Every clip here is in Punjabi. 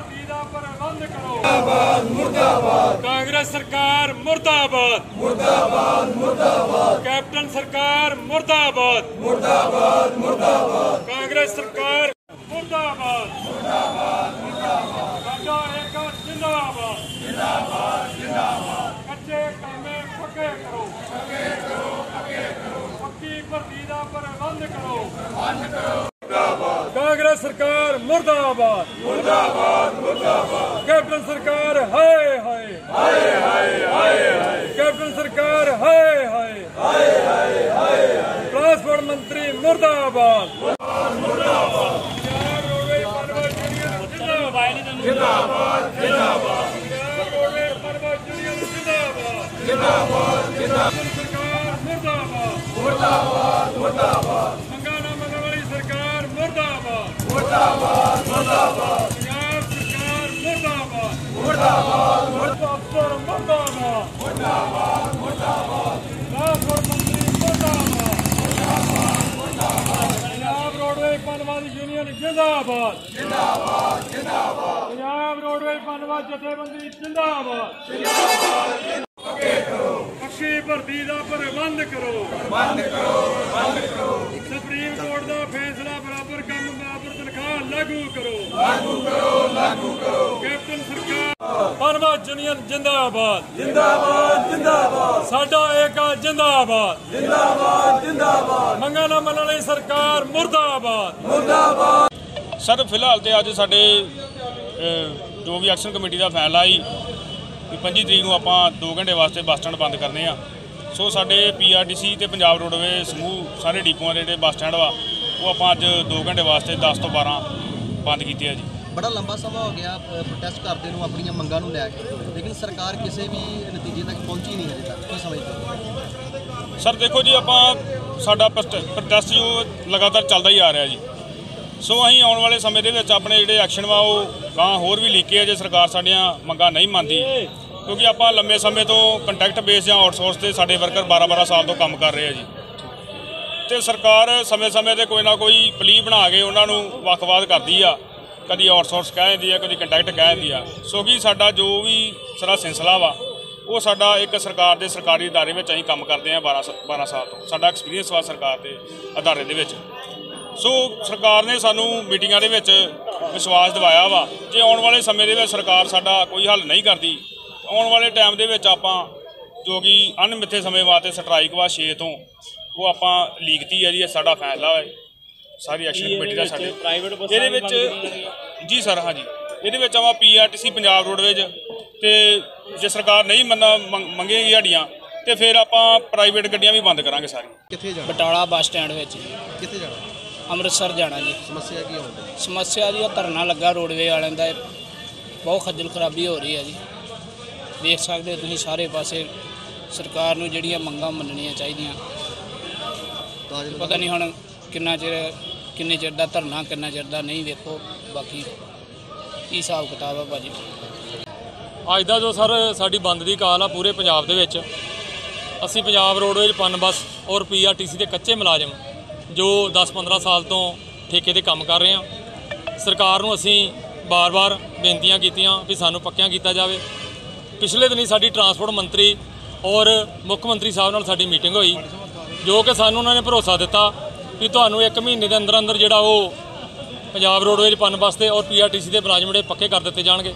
ਭਰਤੀ ਦਾ ਪ੍ਰਬੰਧ ਕਰੋ। ਮੁਰਦਾਬਾਦ ਮੁਰਦਾਬਾਦ ਕਾਂਗਰਸ ਸਰਕਾਰ ਮੁਰਦਾਬਾਦ। ਮੁਰਦਾਬਾਦ ਮੁਰਦਾਬਾਦ ਕੈਪਟਨ ਸਰਕਾਰ ਮੁਰਦਾਬਾਦ। ਮੁਰਦਾਬਾਦ ਮੁਰਦਾਬਾਦ ਕਾਂਗਰਸ ਸਰਕਾਰ ਮੁਰਦਾਬਾਦ। ਮੁਰਦਾਬਾਦ ਮੁਰਦਾਬਾਦ ਸਾਡਾ ਏਕਾ ਜਿੰਦਾਬਾਦ। ਜਿੰਦਾਬਾਦ ਜਿੰਦਾਬਾਦ ਕੱਚੇ ਕੰਮੇ ਪੱਕੇ ਕਰੋ। ਪੱਕੇ ਕਰੋ ਪੱਕੇ ਕਰੋ ਪੱਕੀ ਭਰਤੀ ਦਾ ਪ੍ਰਬੰਧ ਕਰੋ। ਕਾਂਗਰਸ ਸਰਕਾਰ ਮੁਰਦਾਬਾਦ। ਮੁਰਦਾਬਾਦ ਮੁਰਦਾਬਾਦ। ਕੈਪਟਨ ਸਰਕਾਰ ਹਾਏ ਹਾਏ। ਹਾਏ ਹਾਏ ਹਾਏ ਕੈਪਟਨ ਸਰਕਾਰ ਹਾਏ ਹਾਏ। ਹਾਏ ਹਾਏ ਹਾਏ ਟਰਾਂਸਪੋਰਟ ਮੰਤਰੀ ਮੁਰਦਾਬਾਦ। ਮੁਰਦਾਬਾਦ ਪੰਜਾਬ ਰੋਡਵੇਜ਼ ਪਰਵਤ ਯੂਨੀਅਨ ਜਿੰਦਾਬਾਦ। ਜਿੰਦਾਬਾਦ ਜਿੰਦਾਬਾਦ। ਪੰਜਾਬ ਰੋਡਵੇਜ਼ ਪਰਵਤ ਯੂਨੀਅਨ ਜਿੰਦਾਬਾਦ। ਜਿੰਦਾਬਾਦ ਜਿੰਦਾਬਾਦ। ਸਰਕਾਰ ਮੁਰਦਾਬਾਦ। ਮੁਰਦਾਬਾਦ ਮੁਰਦਾਬਾਦ ਮੰਗਾਂ ਨਾ ਮੰਗਣ ਵਾਲੀ ਸਰਕਾਰ ਮੁਰਦਾਬਾਦ ਮੁਰਦਾਬਾਦ ਪੰਜਾਬ ਸਰਕਾਰ ਮੁਰਦਾਬਾਦ। ਮੁਰਦਾਬਾਦ ਮੁਰਦਾਬਾਦ ਮੁਰਦਾਬਾਦ ਮੁਰਦਾਬਾਦ ਮੁਰਦਾਬਾਦ ਰਾਜਪੁਰ ਮੰਤਰੀ ਮੁਰਦਾਬਾਦ ਮੁਰਦਾਬਾਦ ਮੁਰਦਾਬਾਦ ਪੰਜਾਬ ਰੋਡਵੇਜ਼ ਪਨਵਾਦੀ ਯੂਨੀਅਨ ਜਿੰਦਾਬਾਦ। ਜਿੰਦਾਬਾਦ ਜਿੰਦਾਬਾਦ ਪੰਜਾਬ ਰੋਡਵੇਜ਼ ਪਨਵਾਦ ਜਥੇਬੰਦੀ ਜਿੰਦਾਬਾਦ। ਜਿੰਦਾਬਾਦ ਪੱਕੀ ਭਰਤੀ ਦਾ ਪ੍ਰਬੰਧ ਕਰੋ। ਪ੍ਰਬੰਧ ਕਰੋ ਪ੍ਰਬੰਧ ਕਰੋ। ਲਾਗੂ ਕਰੋ। ਲਾਗੂ ਕਰੋ ਲਾਗੂ ਕਰੋ। ਕੈਪਟਨ ਸਰਕਾਰ ਪਰਮਾ ਯੂਨੀਅਨ ਜਿੰਦਾਬਾਦ। ਜਿੰਦਾਬਾਦ ਜਿੰਦਾਬਾਦ। ਸਾਡਾ ਏਕਾ ਜਿੰਦਾਬਾਦ। ਜਿੰਦਾਬਾਦ ਜਿੰਦਾਬਾਦ। ਮੰਗਾਂ ਨਾ ਮੰਨਣ ਵਾਲੀ ਸਰਕਾਰ ਮੁਰਦਾਬਾਦ। ਸਰ ਫਿਲਹਾਲ ਤੇ ਅੱਜ ਸਾਡੇ ਜੋ ਵੀ ਐਕਸ਼ਨ ਕਮੇਟੀ ਦਾ ਫੈਸਲਾ ਆਈ ਕਿ 25 ਤਰੀਕ ਨੂੰ ਆਪਾਂ 2 ਘੰਟੇ ਵਾਸਤੇ ਬੱਸ ਸਟੈਂਡ ਬੰਦ ਕਰਨੇ ਆ। ਸੋ ਸਾਡੇ ਪੀਆਰਟੀਸੀ ਤੇ ਪੰਜਾਬ ਰੋਡਵੇ ਸਮੂਹ ਸਾਰੇ ਡਿਪੂਆਂ ਦੇ ਜਿਹੜੇ ਬੱਸ ਸਟੈਂਡ ਵਾ ਉਹ ਆਪਾਂ ਅੱਜ 2 ਘੰਟੇ ਵਾਸਤੇ 10 ਤੋਂ 12 ਬੰਦ ਕੀਤੇ ਆ ਜੀ। ਬੜਾ ਲੰਬਾ ਸਮਾਂ ਹੋ ਗਿਆ ਪ੍ਰੋਟੈਸਟ ਕਰਦੇ ਨੂੰ ਆਪਣੀਆਂ ਮੰਗਾਂ ਨੂੰ ਲੈ ਕੇ। ਲੇਕਿਨ ਸਰਕਾਰ ਕਿਸੇ ਵੀ ਨਤੀਜੇ ਤੱਕ ਪਹੁੰਚੀ ਨਹੀਂ ਹਜੇ ਤੱਕ ਕੀ ਸਮਝਦੇ ਸਰ ਦੇਖੋ ਜੀ ਆਪਾਂ ਸਾਡਾ ਪ੍ਰੋਟੈਸਟ ਜੋ ਲਗਾਤਾਰ ਚੱਲਦਾ ਹੀ ਆ ਰਿਹਾ ਜੀ। ਸੋ ਅਸੀਂ ਆਉਣ ਵਾਲੇ ਸਮੇਂ ਦੇ ਵਿੱਚ ਆਪਣੇ ਜਿਹੜੇ ਐਕਸ਼ਨ ਵਾ ਉਹ ਗਾਂ ਹੋਰ ਵੀ ਲੀਕੇ ਆ ਜੇ ਸਰਕਾਰ ਸਾਡੀਆਂ ਮੰਗਾਂ ਨਹੀਂ ਮੰਨਦੀ। ਕਿਉਂਕਿ ਆਪਾਂ ਲੰਮੇ ਸਮੇਂ ਤੋਂ ਕੰਟੈਕਟ ਬੇਸ ਜਾਂ ਆਊਟਸੋਰਸ ਤੇ ਸਾਡੇ ਵਰਕਰ 12-12 ਸਾਲ ਤੋਂ ਕੰਮ ਕਰ ਰਹੇ ਆ ਜੀ। ਤੇ ਸਰਕਾਰ ਸਮੇਂ-ਸਮੇਂ ਤੇ ਕੋਈ ਨਾ ਕੋਈ ਪਲੀ ਬਣਾ ਕੇ ਉਹਨਾਂ ਨੂੰ ਵੱਖਵਾਦ ਕਰਦੀ ਆ। ਕਦੀ ਆਊਟਸੋਰਸ ਕਹਿ ਦਿੰਦੀ ਆ, ਕਦੀ ਕੰਟੈਕਟ ਕਹਿ ਦਿੰਦੀ ਆ। ਸੋ ਕਿ ਸਾਡਾ ਜੋ ਵੀ ਸਾਰਾ ਸਿਲਸਿਲਾ ਵਾ, ਉਹ ਸਾਡਾ ਇੱਕ ਸਰਕਾਰ ਦੇ ਸਰਕਾਰੀ ਅਦਾਰੇ ਵਿੱਚ ਅਸੀਂ ਕੰਮ ਕਰਦੇ ਆ 12 ਸ- 12 ਸਾਲ ਤੋਂ। ਸਾਡਾ ਐਕਸਪੀਰੀਅੰਸ ਵਾ ਸਰਕਾਰ ਦੇ ਅਦਾਰੇ ਦੇ ਵਿੱਚ। ਸੋ ਸਰਕਾਰ ਨੇ ਸਾਨੂੰ ਮੀਟਿੰਗਾਂ ਦੇ ਵਿੱਚ ਵਿਸ਼ਵਾਸ ਦਿਵਾਇਆ ਵਾ। ਜੇ ਆਉਣ ਵਾਲੇ ਸਮੇਂ ਦੇ ਵਿੱਚ ਸਰਕਾਰ ਸਾਡਾ ਕੋਈ ਹੱਲ ਨਹੀਂ ਕਰਦੀ, ਆਉਣ ਵਾਲੇ ਟਾਈਮ ਦੇ ਵਿੱਚ ਆਪਾਂ ਜੋ ਕਿ ਅਣਮਿੱਥੇ ਸਮੇਂ ਵਾਸਤੇ ਸਟ੍ਰਾਈਕ ਵਾ 6 ਤੋਂ। ਉਹ ਆਪਾਂ ਲੀਕਤੀ ਹੈ ਜੀ ਇਹ ਸਾਡਾ ਫੈਸਲਾ ਹੈ ਸਾਰੀ ਐਕਸ਼ਨ ਕਮੇਟੀ ਦਾ ਸਾਡੇ। ਇਹਦੇ ਵਿੱਚ ਜੀ ਸਰ ਹਾਂਜੀ ਇਹਦੇ ਵਿੱਚ ਆਵਾ ਪੀਆਰਟੀਸੀ ਪੰਜਾਬ ਰੋਡਵੇਜ ਤੇ ਜੇ ਸਰਕਾਰ ਨਹੀਂ ਮੰਨਾ ਮੰਗ- ਮੰਗੇਗੀ ਸਾਡੀਆਂ ਤੇ ਫਿਰ ਆਪਾਂ ਪ੍ਰਾਈਵੇਟ ਗੱਡੀਆਂ ਵੀ ਬੰਦ ਕਰਾਂਗੇ ਸਾਰੀ ਕਿੱਥੇ ਜਾਣਾ? ਬਟਾਲਾ ਬੱਸ ਸਟੈਂਡ ਵਿੱਚ ਕਿੱਥੇ ਜਾਣਾ? ਅੰਮ੍ਰਿਤਸਰ ਜਾਣਾ ਜੀ। ਸਮੱਸਿਆ ਕੀ ਹੋਣੀ ਸਮੱਸਿਆ ਜੀ ਇਹ ਧਰਨਾ ਲੱਗਾ ਰੋਡਵੇ ਵਾਲਿਆਂ ਦਾ ਬਹੁਤ ਖੱਜਲ ਖਰਾਬੀ ਹੋ ਰਹੀ ਹੈ ਜੀ। ਵੇਖ ਸਕਦੇ ਹੋ ਤੁਸੀਂ ਸਾਰੇ ਪਾਸੇ ਸਰਕਾਰ ਨੂੰ ਜਿਹੜੀਆਂ ਮੰਗਾਂ ਮੰਨਣੀਆਂ ਚਾਹੀਦੀਆਂ। ਪਤਾ ਨਹੀਂ ਹੁਣ ਕਿੰਨਾ ਚਿਰ, ਕਿੰਨੇ ਚਿਰ ਦਾ ਧਰਨਾ, ਕਿੰਨਾ ਚਿਰ ਦਾ ਨਹੀਂ, ਦੇਖੋ ਬਾਕੀ ਕੀ ਹਿਸਾਬ ਕਿਤਾਬ ਆ ਭਾਜੀ। ਅੱਜ ਦਾ ਜੋ ਸਰ ਸਾਡੀ ਬੰਦ ਦੀ ਕਾਲ ਆ ਪੂਰੇ ਪੰਜਾਬ ਦੇ ਵਿੱਚ, ਅਸੀਂ ਪੰਜਾਬ ਰੋਡਵੇਜ਼ ਪਨ ਬੱਸ ਔਰ ਪੀਆਰਟੀਸੀ ਦੇ ਕੱਚੇ ਮੁਲਾਜ਼ਮ ਜੋ 10-15 ਸਾਲ ਤੋਂ ਠੇਕੇ ਤੇ ਕੰਮ ਕਰ ਰਹੇ ਹਾਂ ਸਰਕਾਰ ਨੂੰ ਅਸੀਂ ਬਾਰ-ਬਾਰ ਬੇਨਤੀਆਂ ਕੀਤੀਆਂ ਵੀ ਸਾਨੂੰ ਪੱਕਿਆਂ ਕੀਤਾ ਜਾਵੇ। ਪਿਛਲੇ ਦਿਨੀ ਸਾਡੀ ਟਰਾਂਸਪੋਰਟ ਮੰਤਰੀ ਔਰ ਮੁੱਖ ਮੰਤਰੀ ਸਾਹਿਬ ਨਾਲ ਸਾਡੀ ਮੀਟਿੰਗ ਹੋਈ ਜੋ ਕਿ ਸਾਨੂੰ ਉਹਨਾਂ ਨੇ ਭਰੋਸਾ ਦਿੱਤਾ ਵੀ ਤੁਹਾਨੂੰ 1 ਮਹੀਨੇ ਦੇ ਅੰਦਰ ਅੰਦਰ ਜਿਹੜਾ ਉਹ ਪੰਜਾਬ ਰੋਡਵੇਜ਼ ਪਨ ਬੱਸ ਤੇ ਔਰ ਪੀਆਰਟੀਸੀ ਦੇ ਮੁਲਾਜ਼ਮ ਜਿਹੜੇ ਪੱਕੇ ਕਰ ਦਿੱਤੇ ਜਾਣਗੇ।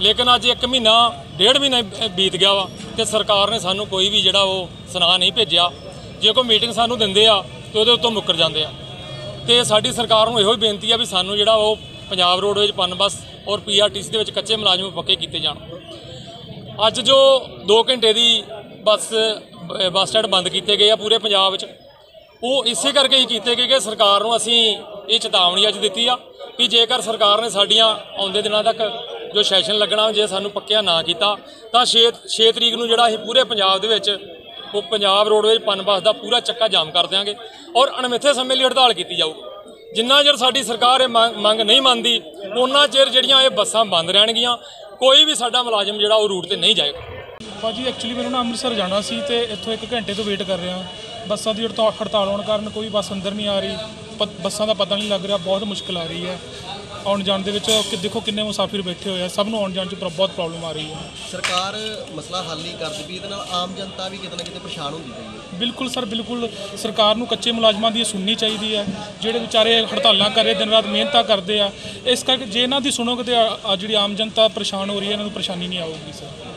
ਲੇਕਿਨ ਅੱਜ ਇੱਕ ਮਹੀਨਾ, ਡੇਢ ਮਹੀਨਾ ਬੀਤ ਗਿਆ ਵਾ ਤੇ ਸਰਕਾਰ ਨੇ ਸਾਨੂੰ ਕੋਈ ਵੀ ਜਿਹੜਾ ਉਹ ਸੁਨਾਹ ਨਹੀਂ ਭੇਜਿਆ। ਜੇ ਕੋਈ ਮੀਟਿੰਗ ਸਾਨੂੰ ਦਿੰਦੇ ਆ ਤੇ ਉਹਦੇ ਉੱਤੋਂ ਮੁੱਕਰ ਜਾਂਦੇ ਆ। ਤੇ ਸਾਡੀ ਸਰਕਾਰ ਨੂੰ ਇਹੋ ਹੀ ਬੇਨਤੀ ਆ ਵੀ ਸਾਨੂੰ ਜਿਹੜਾ ਉਹ ਪੰਜਾਬ ਰੋਡਵੇਜ਼ ਪਨ ਬੱਸ ਔਰ ਪੀਆਰਟੀਸੀ ਦੇ ਵਿੱਚ ਕੱਚੇ ਮੁਲਾਜ਼ਮ ਪੱਕੇ ਕੀਤੇ ਜਾਣ। ਅੱਜ ਜੋ 2 ਘੰਟੇ ਦੀ ਬੱਸ ਬੱਸ ਸਟੈਂਡ ਬੰਦ ਕੀਤੇ ਗਏ ਆ ਪੂਰੇ ਪੰਜਾਬ ਵਿੱਚ। ਉਹ ਇਸੇ ਕਰਕੇ ਹੀ ਕੀਤੇ ਗਏ ਕਿ ਸਰਕਾਰ ਨੂੰ ਅਸੀਂ ਇਹ ਚੇਤਾਵਨੀ ਅੱਜ ਦਿੱਤੀ ਆ ਵੀ ਜੇਕਰ ਸਰਕਾਰ ਨੇ ਸਾਡੀਆਂ ਆਉਂਦੇ ਦਿਨਾਂ ਤੱਕ ਜੋ ਸੈਸ਼ਨ ਲੱਗਣਾ ਜੇ ਸਾਨੂੰ ਪੱਕਿਆ ਨਾ ਕੀਤਾ, ਤਾਂ 6 6 ਤਰੀਕ ਨੂੰ ਜਿਹੜਾ ਅਸੀਂ ਪੂਰੇ ਪੰਜਾਬ ਦੇ ਵਿੱਚ, ਉਹ ਪੰਜਾਬ ਰੋਡਵੇਜ਼ ਪਨ ਬੱਸ ਦਾ ਪੂਰਾ ਚੱਕਾ ਜਾਮ ਕਰ ਦਿਆਂਗੇ ਔਰ ਅਣਮਿੱਥੇ ਸਮੇਂ ਲਈ ਹੜਤਾਲ ਕੀਤੀ ਜਾਊਗੀ। ਜਿੰਨਾ ਚਿਰ ਸਾਡੀ ਸਰਕਾਰ ਇਹ ਮੰਗ ਮੰਗ ਨਹੀਂ ਮੰਨਦੀ ਉਹਨਾਂ ਚਿਰ ਜਿਹੜੀਆਂ ਇਹ ਬੱਸਾਂ ਬੰਦ ਰਹਿਣਗੀਆਂ, ਕੋਈ ਵੀ ਸਾਡਾ ਮੁਲਾਜ਼ਮ ਜਿਹੜਾ ਉਹ ਰੂਟ ਤੇ ਨਹੀਂ ਜਾਏਗਾ। ਭਾਜੀ ਐਕਚੁਅਲੀ ਮੈਨੂੰ ਨਾ ਅੰਮ੍ਰਿਤਸਰ ਜਾਣਾ ਸੀ ਤੇ ਇੱਥੋਂ ਇੱਕ ਘੰਟੇ ਤੋਂ ਵੇਟ ਕਰ ਰਿਹਾ। ਬੱਸਾਂ ਦੀ ਹੜਤਾਲ ਹੋਣ ਕਾਰਨ ਕੋਈ ਬੱਸ ਅੰਦਰ ਨਹੀਂ ਆ ਰਹੀ। ਬੱਸਾਂ ਦਾ ਪਤਾ ਨਹੀਂ ਲੱਗ ਰਿਹਾ ਬਹੁਤ ਮੁਸ਼ਕਲ ਆ ਰਹੀ ਹੈ। ਆਉਣ ਜਾਣ ਦੇ ਵਿੱਚ ਕਿ ਦੇਖੋ ਕਿੰਨੇ ਮੁਸਾਫਿਰ ਬੈਠੇ ਹੋਏ ਆ ਸਭ ਨੂੰ ਆਉਣ ਜਾਣ 'ਚ ਬਹੁਤ ਪ੍ਰੋਬਲਮ ਆ ਰਹੀ ਹੈ। ਸਰਕਾਰ ਮਸਲਾ ਹੱਲ ਨਹੀਂ ਕਰਦੀ ਪਈ ਇਹਦੇ ਨਾਲ ਆਮ ਜਨਤਾ ਵੀ ਕਿਤੇ ਨਾ ਕਿਤੇ ਪਰੇਸ਼ਾਨ ਹੁੰਦੀ ਪਈ ਹੈ। ਬਿਲਕੁਲ ਸਰ ਬਿਲਕੁਲ ਸਰਕਾਰ ਨੂੰ ਕੱਚੇ ਮੁਲਾਜ਼ਮਾਂ ਦੀ ਸੁਣਨੀ ਚਾਹੀਦੀ ਹੈ। ਜਿਹੜੇ ਵਿਚਾਰੇ ਹੜਤਾਲਾਂ ਕਰ ਰਹੇ ਦਿਨ ਰਾਤ ਮਿਹਨਤਾਂ ਕਰਦੇ ਆ ਇਸ ਕਰਕੇ ਜੇ ਇਹਨਾਂ ਦੀ ਸੁਣੋਗੇ ਤੇ ਜਿਹੜੀ ਆਮ ਜਨਤਾ ਪਰੇਸ਼ਾਨ ਹੋ ਰਹੀ ਹੈ ਇਹਨਾਂ ਨੂੰ ਪਰੇਸ਼ਾਨੀ ਨਹੀਂ ਆਊਗੀ ਸਰ।